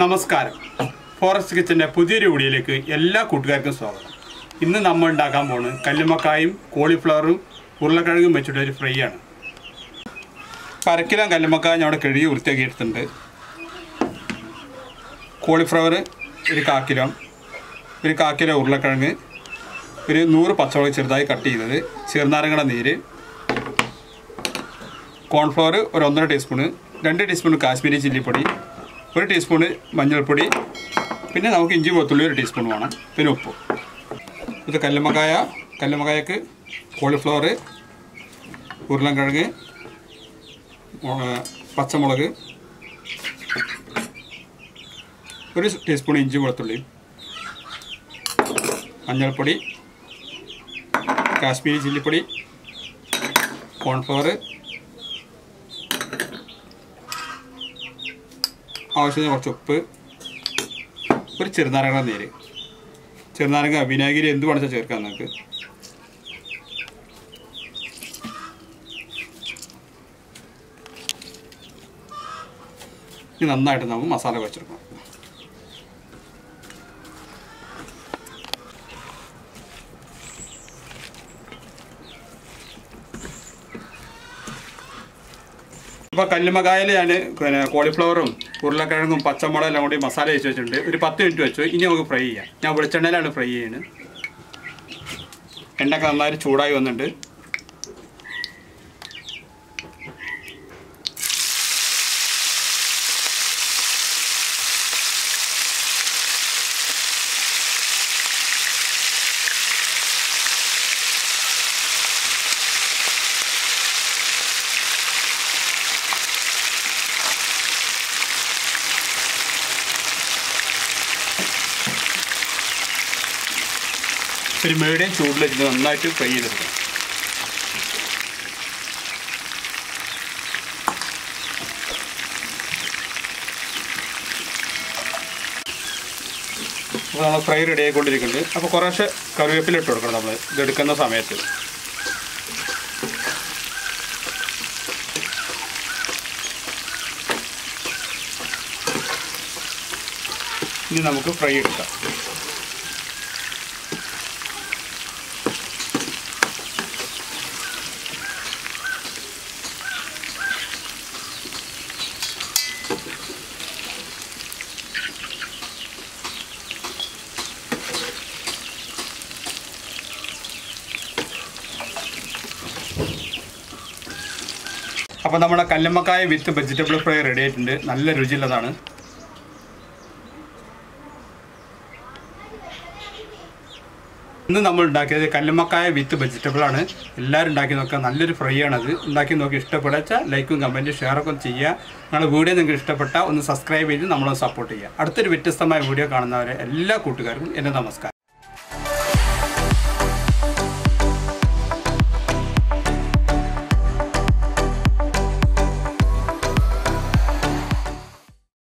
നമസ്കാരം. ഫോറസ്റ്റ് കിച്ചന്റെ പുതിയൊരു വീഡിയോയിലേക്ക് എല്ലാ കൂട്ടുകാർക്കും സ്വാഗതം. ഇന്ന് നമ്മൾ ഉണ്ടാക്കാൻ പോകുന്നത് കല്ലുമക്കായും കോളിഫ്ലവറും ഉരുളക്കിഴങ്ങും വെച്ചിട്ട് ഒരു ഫ്രൈ ആണ്. അരക്കിലോ കല്ലുമക്കായ അവിടെ കഴുകി വൃത്തിയാക്കി എടുത്തിട്ടുണ്ട്. കോളിഫ്ലവർ ഒരു കാക്കിലോ കിലോ ഒരു കാക്കിലോ കിലോ ഉരുളക്കിഴങ്ങ് ഒരു നൂറ് പച്ചമുളക് ചെറുതായി കട്ട് ചെയ്തത് ചെറുനാരങ്ങയുടെ നീര് കോൺഫ്ലവർ ഒരു ഒന്നര ടീസ്പൂണ് രണ്ട് ടീസ്പൂൺ കാശ്മീരി ചില്ലിപ്പൊടി ഒരു ടീസ്പൂണ് മഞ്ഞൾപ്പൊടി പിന്നെ നമുക്ക് ഇഞ്ചി വെളുത്തുള്ളി ഒരു ടീസ്പൂൺ വേണം. പിന്നെ ഉപ്പ്. ഇത് കല്ലുമക്കായ കല്ലുമക്കായക്ക് കോളിഫ്ലവർ ഉരുളൻകിഴങ്ങ് മുള- പച്ചമുളക് ഒരു ടീസ്പൂൺ ഇഞ്ചി വെളുത്തുള്ളി മഞ്ഞൾപ്പൊടി കാശ്മീരി ചില്ലിപ്പൊടി കോൺഫ്ലവർ ആവശ്യത്തിന് കുറച്ച് ഉപ്പ് ഒരു ചെറുനാരങ്ങ നീര്. ചെറുനാരങ്ങ വിനാഗിരി എന്ത് വേണമെച്ചാൽ ചേർക്കാം നിങ്ങൾക്ക് ഇനി നന്നായിട്ട് നമുക്ക് മസാല കുഴച്ചെടുക്കണം ഇപ്പോൾ കല്ലുമക്കായൽ ഞാൻ പിന്നെ കോളിഫ്ലവറും ഉരുളക്കിഴങ്ങും പച്ചമുളകും എല്ലാം കൂടി മസാല വെച്ച് വെച്ചിട്ടുണ്ട്. ഒരു പത്ത് മിനിറ്റ് വെച്ചു. ഇനി നമുക്ക് ഫ്രൈ ചെയ്യാം. ഞാൻ വെളിച്ചെണ്ണയിലാണ് ഫ്രൈ ചെയ്യുന്നത്. എണ്ണയൊക്കെ നന്നായിട്ട് ചൂടായി വന്നിട്ടുണ്ട്. ഒരു മീഡിയം ചൂടിൽ ഇത് നന്നായിട്ട് ഫ്രൈ ചെയ്തെടുക്കണം അപ്പോൾ നമ്മൾ ഫ്രൈ റെഡി ആയിക്കൊണ്ടിരിക്കുന്നുണ്ട്. അപ്പോൾ കുറേശ്ശെ കറിവേപ്പില ഇട്ട് കൊടുക്കണം നമ്മൾ ഇതെടുക്കുന്ന സമയത്ത്. ഇനി നമുക്ക് ഫ്രൈ എടുക്കാം. അപ്പോൾ നമ്മുടെ കല്ലമ്മക്കായ വിത്ത് വെജിറ്റബിൾ ഫ്രൈ റെഡി ആയിട്ടുണ്ട്. നല്ല രുചിയുള്ളതാണ്. ഇന്ന് നമ്മൾ ഉണ്ടാക്കിയത് കല്ലുമക്കായ വിത്ത് വെജിറ്റബിൾ ആണ്. എല്ലാവരും ഉണ്ടാക്കി നോക്കുക. നല്ലൊരു ഫ്രൈ ആണത് ഉണ്ടാക്കി നോക്കി ഇഷ്ടപ്പെടാച്ചാൽ ലൈക്കും കമന്റും ഷെയറൊക്കെ ചെയ്യുക. നിങ്ങളുടെ വീഡിയോ നിങ്ങൾക്ക് ഇഷ്ടപ്പെട്ടാൽ ഒന്ന് സബ്സ്ക്രൈബ് ചെയ്ത് നമ്മളൊന്ന് സപ്പോർട്ട് ചെയ്യുക. അടുത്തൊരു വ്യത്യസ്തമായ വീഡിയോ കാണുന്നവരെ എല്ലാ കൂട്ടുകാർക്കും എന്റെ നമസ്കാരം.